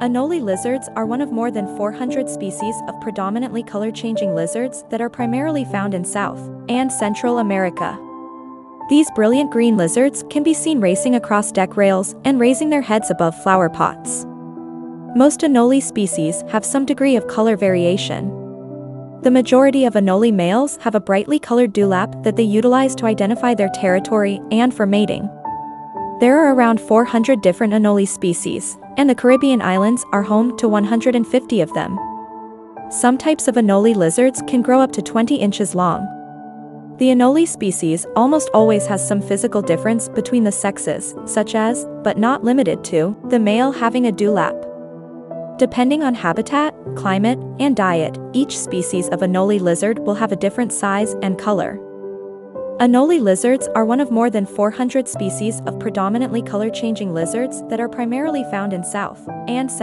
Anole lizards are one of more than 400 species of predominantly color-changing lizards that are primarily found in South and Central America. These brilliant green lizards can be seen racing across deck rails and raising their heads above flower pots. Most Anole species have some degree of color variation. The majority of Anole males have a brightly colored dewlap that they utilize to identify their territory and for mating. There are around 400 different Anole species, and the Caribbean islands are home to 150 of them. Some types of Anole lizards can grow up to 20 inches long. The Anole species almost always has some physical difference between the sexes, such as, but not limited to, the male having a dewlap. Depending on habitat, climate, and diet, each species of Anole lizard will have a different size and color. Anole lizards are one of more than 400 species of predominantly color-changing lizards that are primarily found in South and